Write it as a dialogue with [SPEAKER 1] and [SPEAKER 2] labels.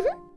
[SPEAKER 1] Mhm.